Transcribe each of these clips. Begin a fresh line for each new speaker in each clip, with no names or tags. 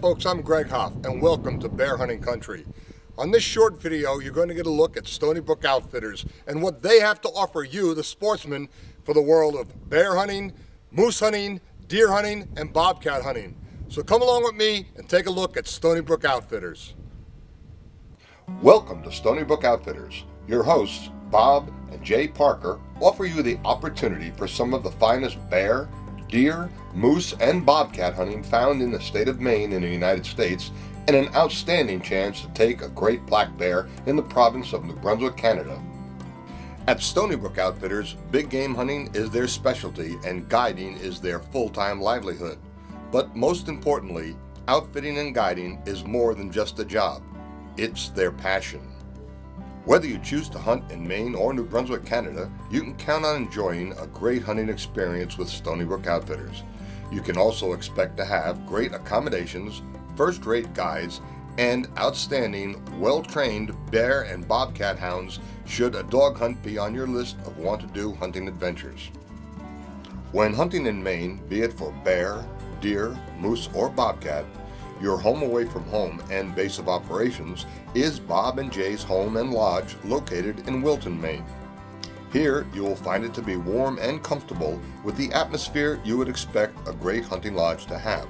Folks, I'm Greg Hoff and welcome to Bear Hunting Country. On this short video, you're going to get a look at Stony Brook Outfitters and what they have to offer you, the sportsman, for the world of bear hunting, moose hunting, deer hunting, and bobcat hunting. So come along with me and take a look at Stony Brook Outfitters. Welcome to Stony Brook Outfitters. Your hosts, Bob and Jay Parker, offer you the opportunity for some of the finest bear, deer, moose, and bobcat hunting found in the state of Maine in the United States, and an outstanding chance to take a great black bear in the province of New Brunswick, Canada. At Stony Brook Outfitters, big game hunting is their specialty and guiding is their full-time livelihood. But most importantly, outfitting and guiding is more than just a job. It's their passion. Whether you choose to hunt in Maine or New Brunswick, Canada, you can count on enjoying a great hunting experience with Stony Brook Outfitters. You can also expect to have great accommodations, first-rate guides, and outstanding, well-trained bear and bobcat hounds should a dog hunt be on your list of want-to-do hunting adventures. When hunting in Maine, be it for bear, deer, moose, or bobcat, your home away from home and base of operations is Bob and Jay's Home and Lodge located in Wilton, Maine. Here, you will find it to be warm and comfortable with the atmosphere you would expect a great hunting lodge to have.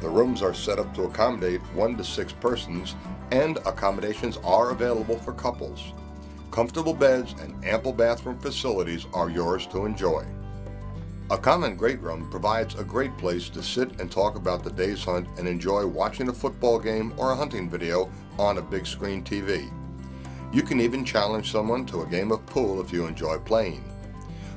The rooms are set up to accommodate one to six persons and accommodations are available for couples. Comfortable beds and ample bathroom facilities are yours to enjoy. A common great room provides a great place to sit and talk about the day's hunt and enjoy watching a football game or a hunting video on a big screen TV. You can even challenge someone to a game of pool if you enjoy playing.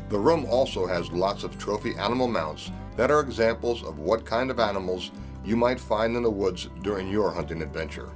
The room also has lots of trophy animal mounts that are examples of what kind of animals you might find in the woods during your hunting adventure.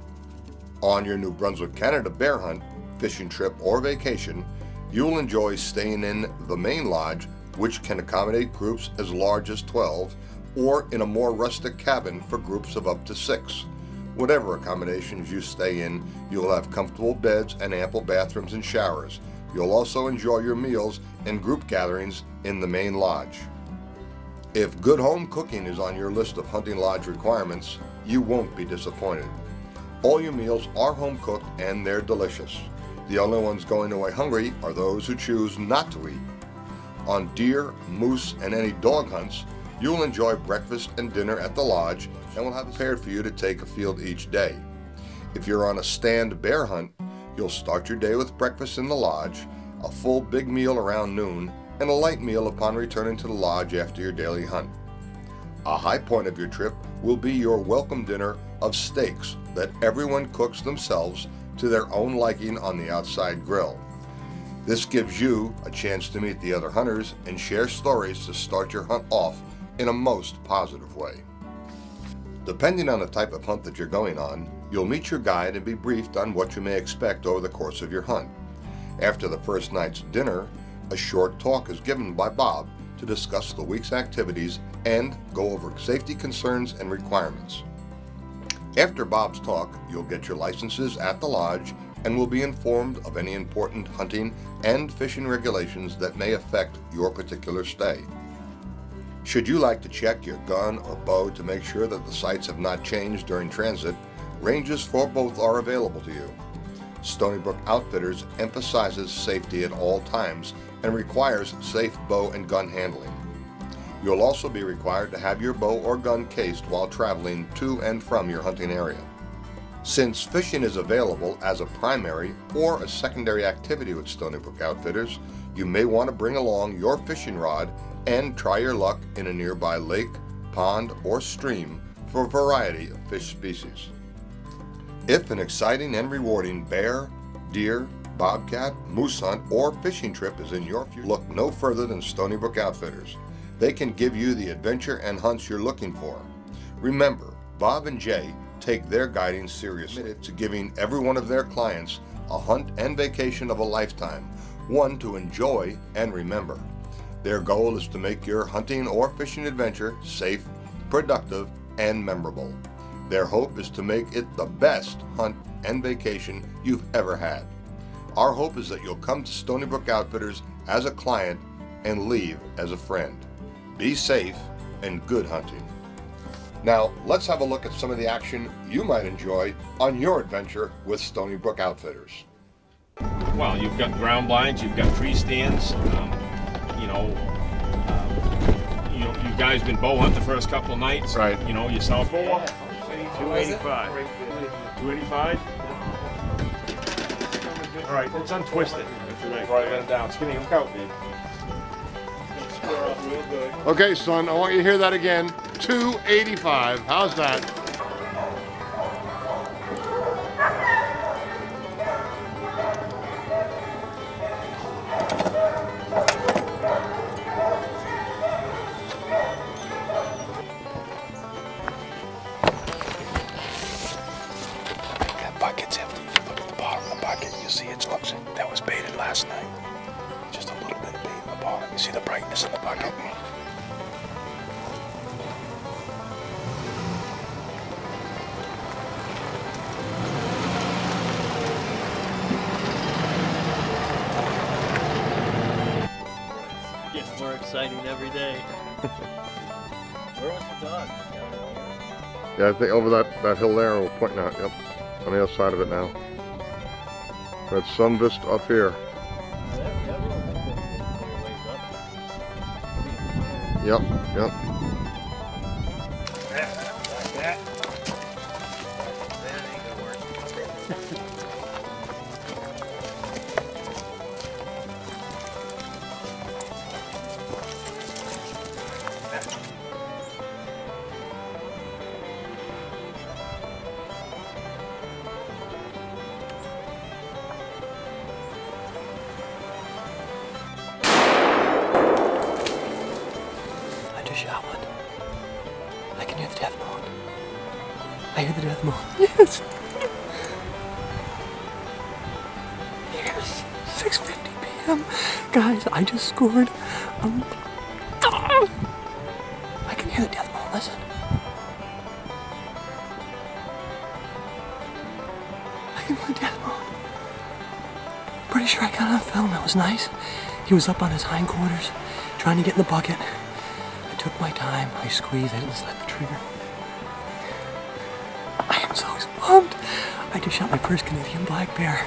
On your New Brunswick, Canada bear hunt, fishing trip, or vacation, you'll enjoy staying in the main lodge which can accommodate groups as large as 12, or in a more rustic cabin for groups of up to 6. Whatever accommodations you stay in, you'll have comfortable beds and ample bathrooms and showers. You'll also enjoy your meals and group gatherings in the main lodge. If good home cooking is on your list of hunting lodge requirements, you won't be disappointed. All your meals are home cooked and they're delicious. The only ones going away hungry are those who choose not to eat on deer, moose, and any dog hunts, you'll enjoy breakfast and dinner at the lodge and we'll have prepared for you to take a field each day. If you're on a stand bear hunt, you'll start your day with breakfast in the lodge, a full big meal around noon, and a light meal upon returning to the lodge after your daily hunt. A high point of your trip will be your welcome dinner of steaks that everyone cooks themselves to their own liking on the outside grill. This gives you a chance to meet the other hunters and share stories to start your hunt off in a most positive way. Depending on the type of hunt that you're going on, you'll meet your guide and be briefed on what you may expect over the course of your hunt. After the first night's dinner, a short talk is given by Bob to discuss the week's activities and go over safety concerns and requirements. After Bob's talk, you'll get your licenses at the lodge and will be informed of any important hunting and fishing regulations that may affect your particular stay. Should you like to check your gun or bow to make sure that the sights have not changed during transit, ranges for both are available to you. Stony Brook Outfitters emphasizes safety at all times and requires safe bow and gun handling. You'll also be required to have your bow or gun cased while traveling to and from your hunting area. Since fishing is available as a primary or a secondary activity with Stony Brook Outfitters, you may want to bring along your fishing rod and try your luck in a nearby lake, pond, or stream for a variety of fish species. If an exciting and rewarding bear, deer, bobcat, moose hunt, or fishing trip is in your future, look no further than Stony Brook Outfitters. They can give you the adventure and hunts you're looking for. Remember, Bob and Jay take their guiding seriously, to giving every one of their clients a hunt and vacation of a lifetime, one to enjoy and remember. Their goal is to make your hunting or fishing adventure safe, productive, and memorable. Their hope is to make it the best hunt and vacation you've ever had. Our hope is that you'll come to Stony Brook Outfitters as a client and leave as a friend. Be safe and good hunting. Now, let's have a look at some of the action you might enjoy on your adventure with Stony Brook Outfitters.
Well, you've got ground blinds, you've got tree stands. Um, know, uh, you know, you guys been bow hunt the first couple of nights.
Right.
You know, your southpaw. Two eighty-five. Two eighty-five. All right, it's untwisted. Before I let it down, skinny, look out, man.
Okay, son, I want you to hear that again. 285. How's that?
That
pointing out, yep. On the other side of it now. That's Sunvist up here. Yep, yep.
I just scored. Um! I can hear the death moan. Listen. I can hear the death moan. Pretty sure I got on film. That was nice. He was up on his hindquarters, trying to get in the bucket. I took my time. I squeezed. I didn't slap the trigger. I am so pumped. I just shot my first Canadian black bear.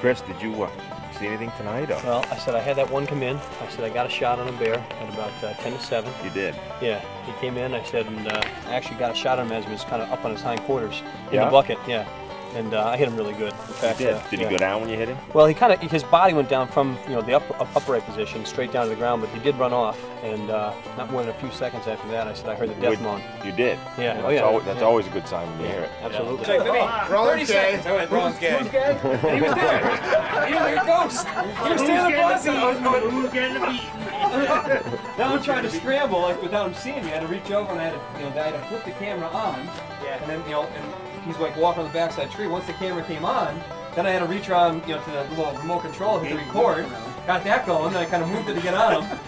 Chris, did you uh, see anything tonight? Or?
Well, I said I had that one come in. I said I got a shot on a bear at about uh, 10 to 7.
You did.
Yeah, he came in. I said, and uh, I actually got a shot on him as he was kind of up on his hind quarters in
Yeah?
the bucket. Yeah, and uh, I hit him really good. In fact,
did.
uh,
did
yeah.
he go down when you hit him?
Well, he kind of his body went down from you know the up, up, upright position straight down to the ground, but he did run off, and uh, not more than a few seconds after that, I said I heard the death moan.
You did.
Yeah,
That's,
oh, yeah,
always, that's
yeah.
always a good sign when you hear it.
Absolutely.
30 seconds. I went, Ron's gay. Who's gay? And he was there. He was like a ghost. He was standing above me. Was going, who's getting beat?
Now I'm trying to scramble, like without him seeing me. I had to reach over and I had to, you know, I had to flip the camera on.
Yeah.
And then, you know, and he's like walking on the backside of the tree. Once the camera came on, then I had to reach around, you know, to the little remote control hit the record. Got that going, then I kind of moved it to get on him.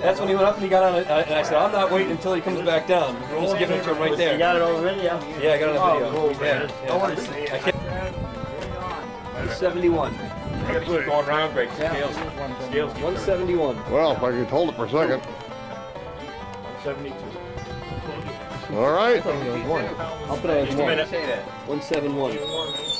That's when he went up and he got on it, uh, and I said, I'm not waiting until he comes back down. I'm just giving it to him right there.
You got it on video?
Yeah, I got it on video. Yeah, yeah.
I want to see it.
I can't- 71.
Keep going around, Greg. Scales. Scales.
171.
Well, if I could hold it for a second.
72.
All right.
I'll put it as one.
minute.
171.
What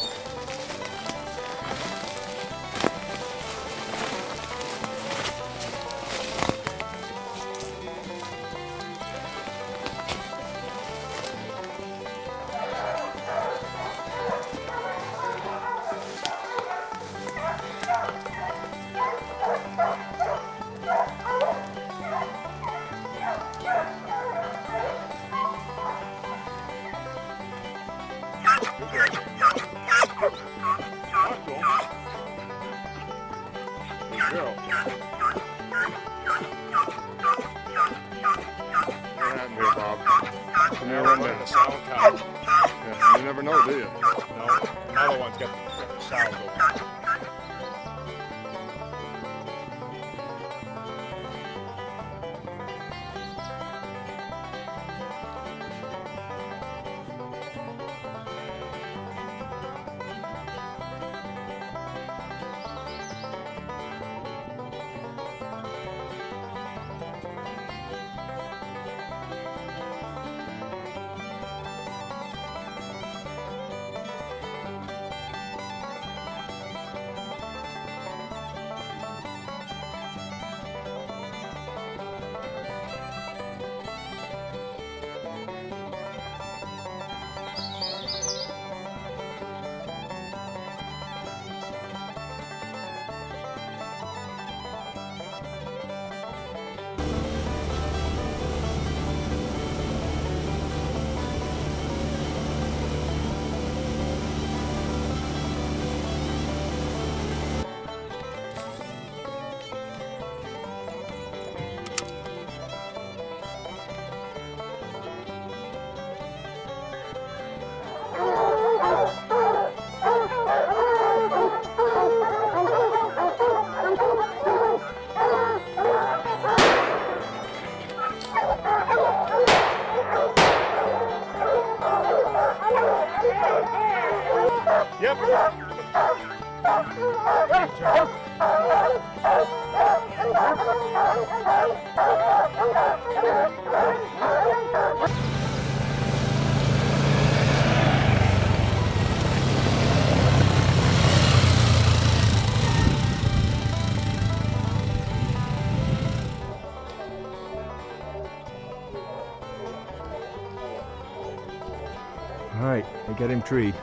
I got him treed.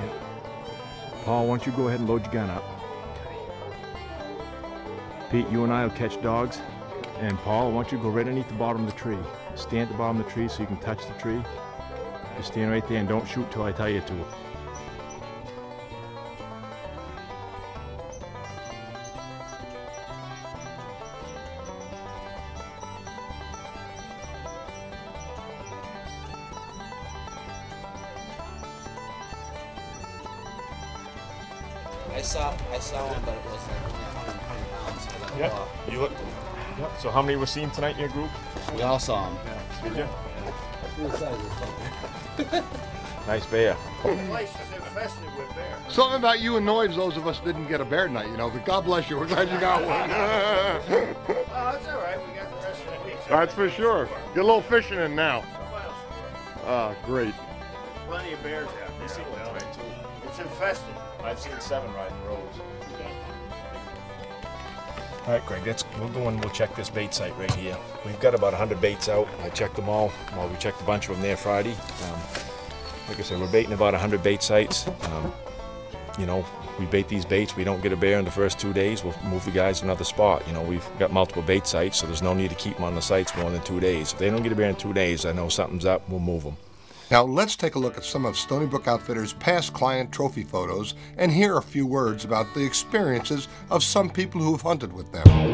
Yep. Paul, why don't you go ahead and load your gun up? Pete, you and I will catch dogs. And Paul, why don't you go right underneath the bottom of the tree? Stand at the bottom of the tree so you can touch the tree. Just stand right there and don't shoot till I tell you to.
I saw I saw one, but it was like only 120 pounds. So that
Yeah,
well,
you look. Yeah. So how many were seen tonight in your group?
we all saw him.
Did you? Nice bear.
Something about you annoys those of us that didn't get a bear tonight, you know, but God bless you. We're glad you got one.
Oh, it's all right. We got the rest of the week.
That's for sure. Get a little fishing in now.
Somewhere else.
Ah, great.
Plenty of bears out
I've seen seven riding roads. All right, Greg, let's, we'll go and we'll check this bait site right here. We've got about 100 baits out. I checked them all. Well, we checked a bunch of them there Friday. Um, like I said, we're baiting about 100 bait sites. Um, you know, we bait these baits. We don't get a bear in the first two days. We'll move the guys to another spot. You know, we've got multiple bait sites, so there's no need to keep them on the sites more than two days. If they don't get a bear in two days, I know something's up. We'll move them.
Now let's take a look at some of Stony Brook Outfitters' past client trophy photos and hear a few words about the experiences of some people who've hunted with them.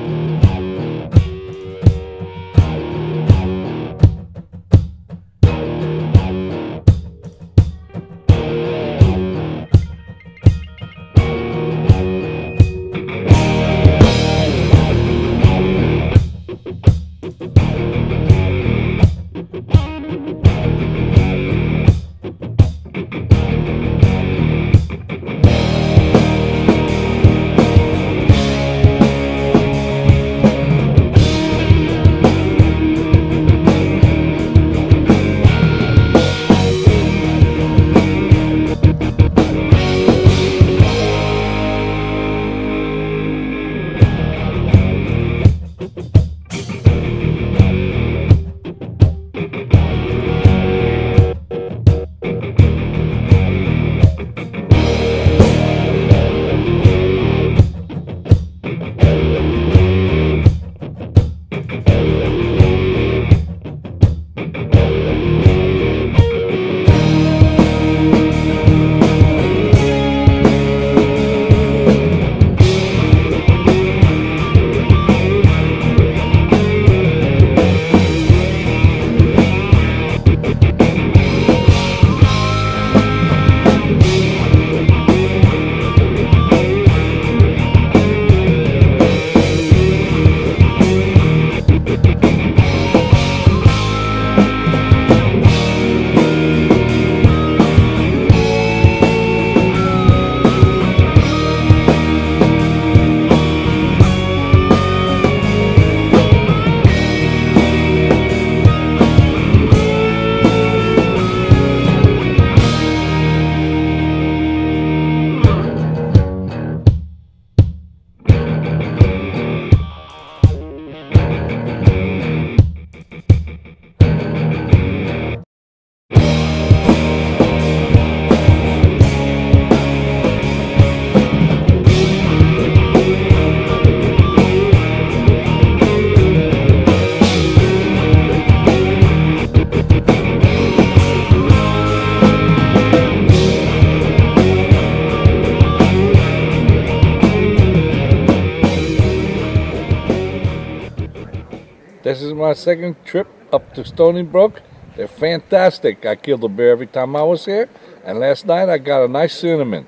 Second trip up to Stony Brook. They're fantastic. I killed a bear every time I was here. And last night I got a nice cinnamon.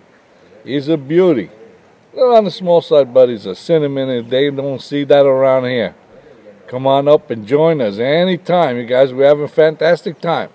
He's a beauty. Little on the small side, but he's a cinnamon and they don't see that around here. Come on up and join us anytime, you guys. We're having a fantastic time.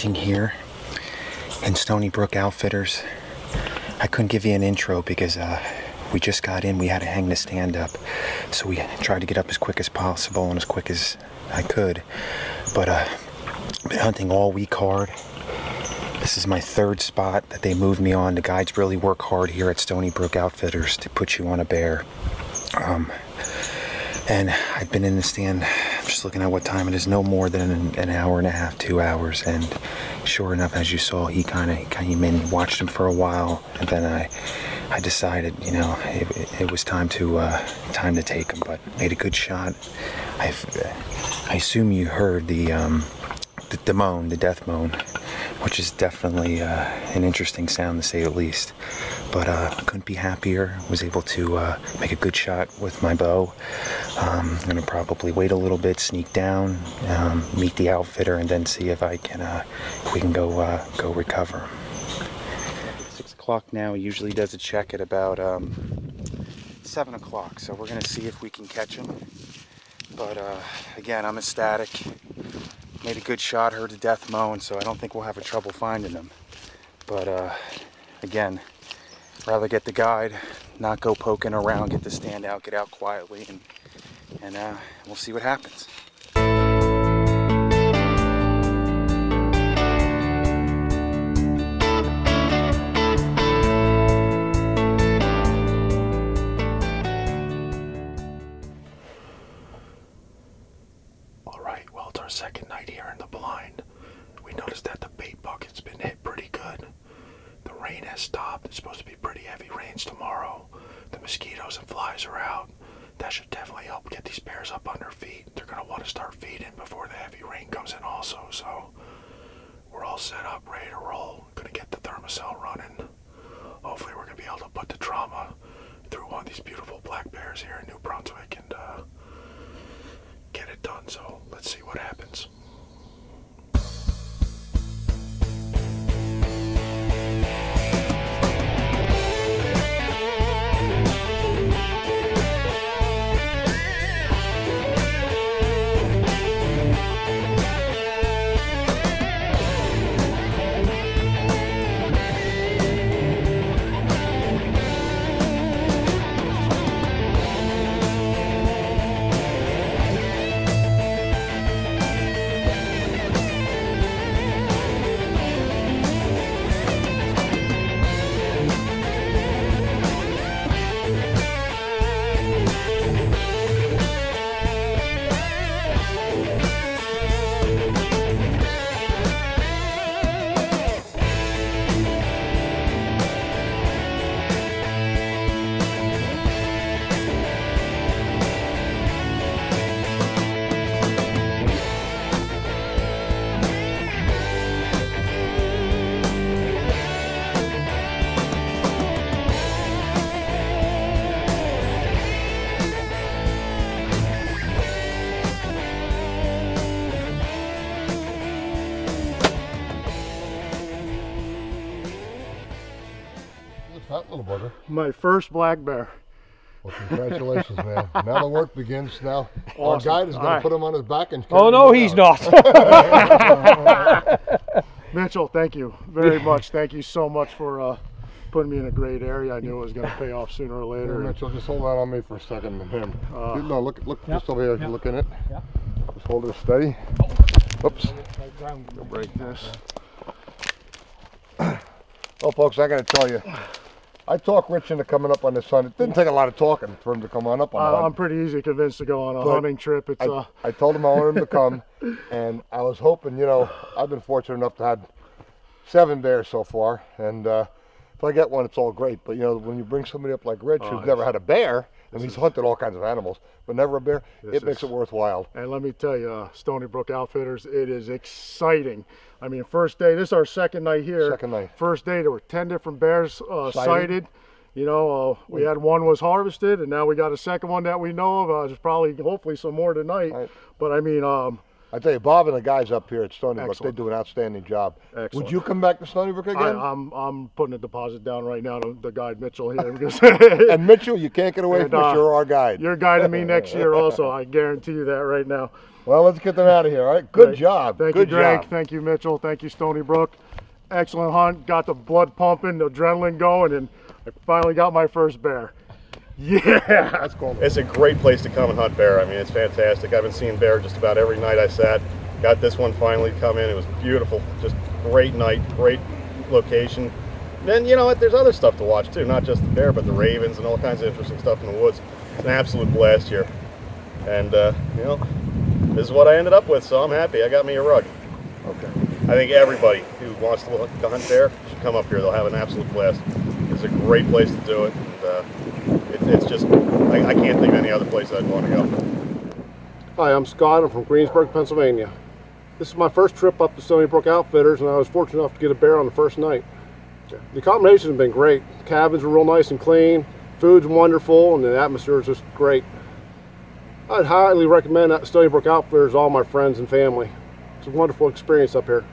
Hunting here in Stony Brook Outfitters. I couldn't give you an intro because uh, we just got in. We had to hang the stand up, so we tried to get up as quick as possible and as quick as I could. But uh, been hunting all week hard. This is my third spot that they moved me on. The guides really work hard here at Stony Brook Outfitters to put you on a bear. Um, and I've been in the stand, I'm just looking at what time it is, no more than an, an hour and a half, two hours. And sure enough, as you saw, he kind of came in, watched him for a while, and then I, I decided, you know, it, it, was time to, uh, time to take him. But made a good shot. I've, I assume you heard the, um, the, the moan, the death moan, which is definitely uh, an interesting sound to say the least. But uh, couldn't be happier. Was able to uh, make a good shot with my bow. Um, I'm gonna probably wait a little bit, sneak down, um, meet the outfitter, and then see if I can, uh, if we can go uh, go recover. Six o'clock now. He usually does a check at about um, seven o'clock. So we're gonna see if we can catch him. But uh, again, I'm ecstatic. Made a good shot, heard the death moan, so I don't think we'll have a trouble finding them. But uh, again, rather get the guide, not go poking around, get the stand out, get out quietly, and and uh, we'll see what happens.
Noticed that the bait bucket's been hit pretty good. The rain has stopped. It's supposed to be pretty heavy rains tomorrow. The mosquitoes and flies are out. That should definitely help get these bears up on their feet. They're going to want to start feeding before the heavy rain comes in, also. So we're all set up, ready to roll. Going to get the Thermacell running. Hopefully, we're going to be able to put the trauma through one of these beautiful black bears here in New Brunswick and uh, get it done. So let's see what happens.
My first black bear.
Well, congratulations, man. Now the work begins. Now our guide is going
All
to put him on his back and.
Oh no, he's
out.
not. Mitchell, thank you very much. Thank you so much for uh, putting me in a great area. I knew it was going to pay off sooner or
Here,
later.
Mitchell, just hold on on me for a second. And him.
Uh,
no, look, look, just over here.
yep.
Look in it.
Yep.
Just hold it steady. Oops.
Go break this.
Well, folks, I got to tell you, I talked Rich into coming up on this hunt. It didn't take a lot of talking for him to come on up on
I, I'm pretty easy convinced to go on a
But
hunting trip. It's
I,
uh,
I told him I wanted him to come, and I was hoping, you know, I've been fortunate enough to have seven bears so far, and uh, if I get one, it's all great. But you know, when you bring somebody up like Rich,
Oh,
who's never had a bear, and he's hunted all kinds of animals, but never a bear,
This
it makes
is-
it worthwhile.
And let me tell you, uh, Stony Brook Outfitters, it is exciting. I mean, first day, this is our second night here.
Second night.
First day, there were 10 different bears uh,
Sighted.
sighted. You know, uh, we had one was harvested, and now we got a second one that we know of. Uh, there's probably, hopefully, some more tonight. But I mean, um,
I tell you, Bob and the guys up here at Stony Brook, they do an outstanding job. Would you come back to Stony Brook
I,
again?
I'm I'm putting a deposit down right now to the guide Mitchell here
and Mitchell, you can't get away
And,
from us.
uh,
You're our guide.
You're guiding me next year also. I guarantee you that right now.
Well, let's get them out of here. All right. Good
Great.
job.
Thank
Good
you, Greg.
job.
Thank you, Mitchell. Thank you, Stony Brook. Excellent hunt. Got the blood pumping, the adrenaline going, and I finally got my first bear. Yeah, that's cool.
It's a great place to come and hunt bear. I mean, it's fantastic. I've been seeing bear just about every night I sat. Got this one finally come in. It was beautiful. Just great night, great location. Then you know what? There's other stuff to watch too, not just the bear, but the ravens and all kinds of interesting stuff in the woods. It's an absolute blast here. And uh, you know, this is what I ended up with, so I'm happy. I got me a rug.
Okay.
I think everybody who wants to, hunt bear should come up here. They'll have an absolute blast. It's a great place to do it. And, uh, it, it's just, I, I can't think of any other place I'd want to go.
Hi, I'm Scott. I'm from Greensburg, Pennsylvania. This is my first trip up to Stony Brook Outfitters, and I was fortunate enough to get a bear on the first night. The accommodations have been great. The cabins are real nice and clean. Food's wonderful, and the atmosphere is just great. I'd highly recommend Stony Brook Outfitters to all my friends and family. It's a wonderful experience up here.